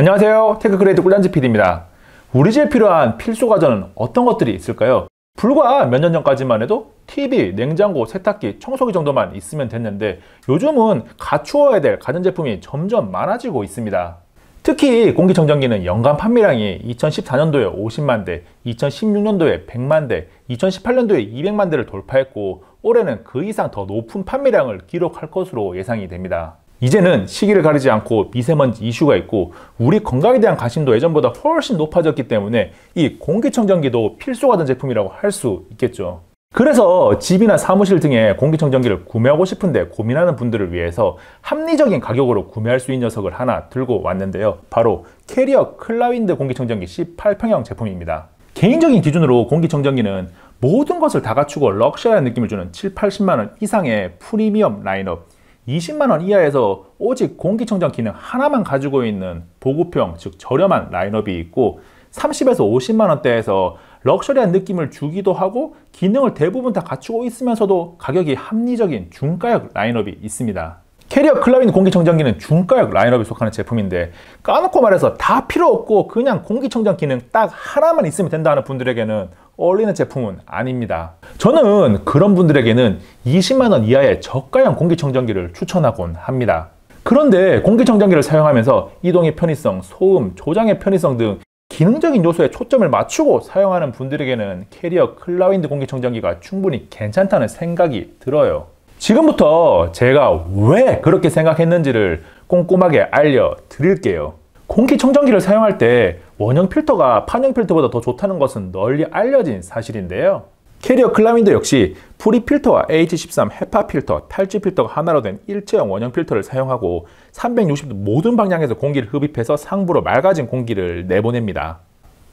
안녕하세요. 테크크레이트 꿀단지 PD입니다. 우리 집에 필요한 필수 가전은 어떤 것들이 있을까요? 불과 몇 년 전까지만 해도 TV, 냉장고, 세탁기, 청소기 정도만 있으면 됐는데 요즘은 갖추어야 될 가전제품이 점점 많아지고 있습니다. 특히 공기청정기는 연간 판매량이 2014년도에 50만 대, 2016년도에 100만 대, 2018년도에 200만 대를 돌파했고 올해는 그 이상 더 높은 판매량을 기록할 것으로 예상이 됩니다. 이제는 시기를 가리지 않고 미세먼지 이슈가 있고 우리 건강에 대한 관심도 예전보다 훨씬 높아졌기 때문에 이 공기청정기도 필수가 된 제품이라고 할 수 있겠죠. 그래서 집이나 사무실 등의 공기청정기를 구매하고 싶은데 고민하는 분들을 위해서 합리적인 가격으로 구매할 수 있는 녀석을 하나 들고 왔는데요. 바로 캐리어 클라윈드 공기청정기 18평형 제품입니다. 개인적인 기준으로 공기청정기는 모든 것을 다 갖추고 럭셔리한 느낌을 주는 7, 80만원 이상의 프리미엄 라인업 20만원 이하에서 오직 공기청정 기능 하나만 가지고 있는 보급형, 즉 저렴한 라인업이 있고 30에서 50만원대에서 럭셔리한 느낌을 주기도 하고 기능을 대부분 다 갖추고 있으면서도 가격이 합리적인 중가격 라인업이 있습니다. 캐리어 클라윈 공기청정기는 중가격 라인업에 속하는 제품인데 까놓고 말해서 다 필요 없고 그냥 공기청정 기능 딱 하나만 있으면 된다는 분들에게는 어울리는 제품은 아닙니다. 저는 그런 분들에게는 20만원 이하의 저가형 공기청정기를 추천하곤 합니다. 그런데 공기청정기를 사용하면서 이동의 편의성, 소음, 조장의 편의성 등 기능적인 요소에 초점을 맞추고 사용하는 분들에게는 캐리어 클라윈드 공기청정기가 충분히 괜찮다는 생각이 들어요. 지금부터 제가 왜 그렇게 생각했는지를 꼼꼼하게 알려드릴게요. 공기청정기를 사용할 때 원형 필터가 판형 필터보다 더 좋다는 것은 널리 알려진 사실인데요. 캐리어 클라윈드 역시 프리 필터와 H13 헤파 필터, 탈취 필터가 하나로 된 일체형 원형 필터를 사용하고 360도 모든 방향에서 공기를 흡입해서 상부로 맑아진 공기를 내보냅니다.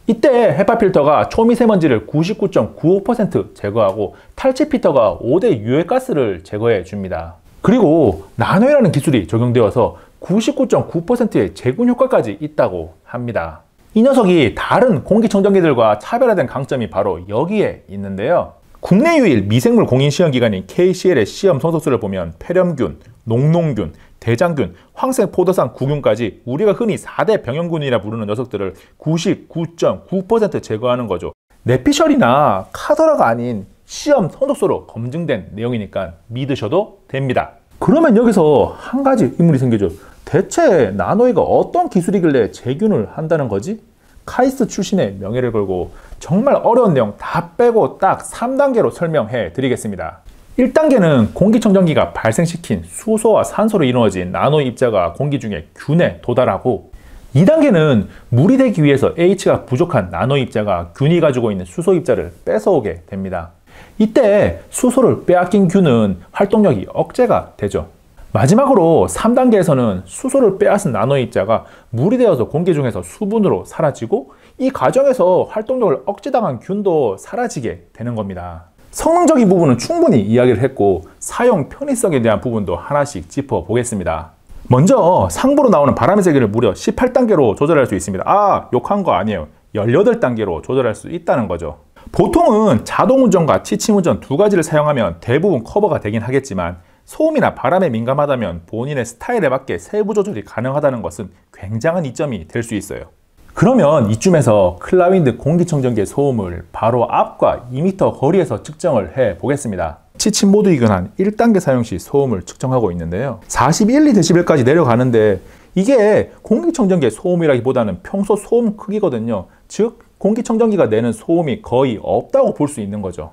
이때 헤파 필터가 초미세먼지를 99.95% 제거하고 탈취 필터가 5대 유해가스를 제거해 줍니다. 그리고 나노이라는 기술이 적용되어서 99.9%의 제균 효과까지 있다고 합니다. 이 녀석이 다른 공기청정기들과 차별화된 강점이 바로 여기에 있는데요. 국내 유일 미생물 공인 시험 기관인 KCL의 시험 성적수를 보면 폐렴균, 농농균, 대장균, 황색 포도상 구균까지 우리가 흔히 4대 병영균이라 부르는 녀석들을 99.9% 제거하는 거죠. 네피셜이나 카더라가 아닌 시험 성적수로 검증된 내용이니까 믿으셔도 됩니다. 그러면 여기서 한 가지 의문이 생기죠. 대체 나노이가 어떤 기술이길래 재균을 한다는 거지? 카이스트 출신의 명예를 걸고 정말 어려운 내용 다 빼고 딱 3단계로 설명해 드리겠습니다. 1단계는 공기청정기가 발생시킨 수소와 산소로 이루어진 나노 입자가 공기 중에 균에 도달하고 2단계는 물이 되기 위해서 H가 부족한 나노 입자가 균이 가지고 있는 수소 입자를 뺏어오게 됩니다. 이때 수소를 빼앗긴 균은 활동력이 억제가 되죠. 마지막으로 3단계에서는 수소를 빼앗은 나노 입자가 물이 되어서 공기 중에서 수분으로 사라지고 이 과정에서 활동력을 억제당한 균도 사라지게 되는 겁니다. 성능적인 부분은 충분히 이야기를 했고 사용 편의성에 대한 부분도 하나씩 짚어보겠습니다. 먼저 상부로 나오는 바람의 세기를 무려 18단계로 조절할 수 있습니다. 아 욕한 거 아니에요. 18단계로 조절할 수 있다는 거죠. 보통은 자동운전과 치침운전 두 가지를 사용하면 대부분 커버가 되긴 하겠지만 소음이나 바람에 민감하다면 본인의 스타일에 맞게 세부 조절이 가능하다는 것은 굉장한 이점이 될 수 있어요. 그러면 이쯤에서 클라윈드 공기청정기의 소음을 바로 앞과 2m 거리에서 측정을 해 보겠습니다. 치침 모드이긴 한 1단계 사용 시 소음을 측정하고 있는데요. 41dB까지 내려가는데 이게 공기청정기의 소음이라기보다는 평소 소음 크기거든요. 즉 공기청정기가 내는 소음이 거의 없다고 볼 수 있는 거죠.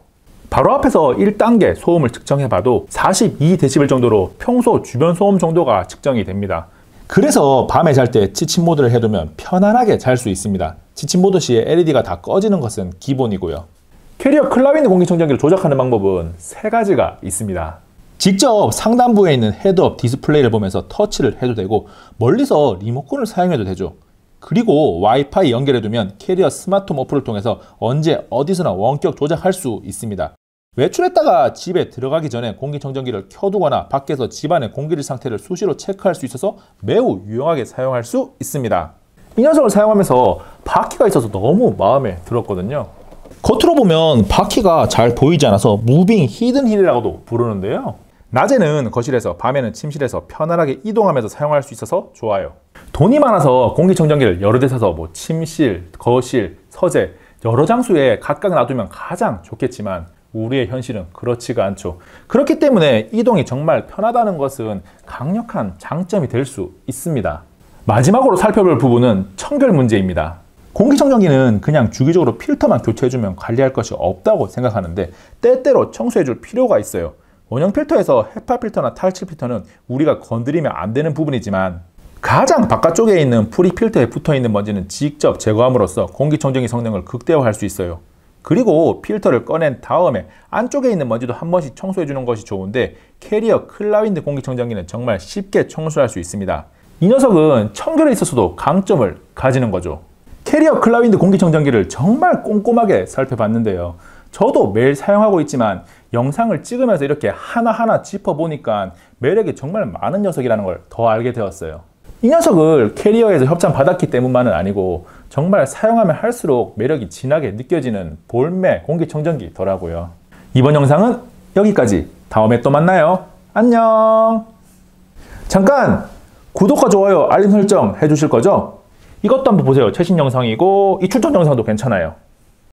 바로 앞에서 1단계 소음을 측정해 봐도 42dB 정도로 평소 주변 소음 정도가 측정이 됩니다. 그래서 밤에 잘때 취침 모드를 해두면 편안하게 잘 수 있습니다. 취침 모드 시에 LED가 다 꺼지는 것은 기본이고요. 캐리어 클라윈드 공기청정기를 조작하는 방법은 세 가지가 있습니다. 직접 상단부에 있는 헤드업 디스플레이를 보면서 터치를 해도 되고 멀리서 리모컨을 사용해도 되죠. 그리고 와이파이 연결해두면 캐리어 스마트홈 어플을 통해서 언제 어디서나 원격 조작할 수 있습니다. 외출했다가 집에 들어가기 전에 공기청정기를 켜두거나 밖에서 집안의 공기질 상태를 수시로 체크할 수 있어서 매우 유용하게 사용할 수 있습니다. 이 녀석을 사용하면서 바퀴가 있어서 너무 마음에 들었거든요. 겉으로 보면 바퀴가 잘 보이지 않아서 moving hidden wheel이라고도 부르는데요. 낮에는 거실에서 밤에는 침실에서 편안하게 이동하면서 사용할 수 있어서 좋아요. 돈이 많아서 공기청정기를 여러 대 사서 뭐 침실, 거실, 서재 여러 장소에 각각 놔두면 가장 좋겠지만 우리의 현실은 그렇지가 않죠. 그렇기 때문에 이동이 정말 편하다는 것은 강력한 장점이 될 수 있습니다. 마지막으로 살펴볼 부분은 청결 문제입니다. 공기청정기는 그냥 주기적으로 필터만 교체해주면 관리할 것이 없다고 생각하는데 때때로 청소해줄 필요가 있어요. 원형 필터에서 헤파 필터나 탈취 필터는 우리가 건드리면 안 되는 부분이지만 가장 바깥쪽에 있는 pre-filter에 붙어 있는 먼지는 직접 제거함으로써 공기청정기 성능을 극대화할 수 있어요. 그리고 필터를 꺼낸 다음에 안쪽에 있는 먼지도 한 번씩 청소해 주는 것이 좋은데 캐리어 클라윈드 공기청정기는 정말 쉽게 청소할 수 있습니다. 이 녀석은 청결에 있어서도 강점을 가지는 거죠. 캐리어 클라윈드 공기청정기를 정말 꼼꼼하게 살펴봤는데요. 저도 매일 사용하고 있지만 영상을 찍으면서 이렇게 하나하나 짚어보니까 매력이 정말 많은 녀석이라는 걸 더 알게 되었어요. 이 녀석을 캐리어에서 협찬 받았기 때문만은 아니고 정말 사용하면 할수록 매력이 진하게 느껴지는 볼매 공기청정기더라고요. 이번 영상은 여기까지. 다음에 또 만나요. 안녕. 잠깐 구독과 좋아요, 알림 설정 해주실 거죠? 이것도 한번 보세요. 최신 영상이고 이 출전 영상도 괜찮아요.